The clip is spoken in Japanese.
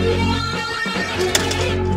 Yeah!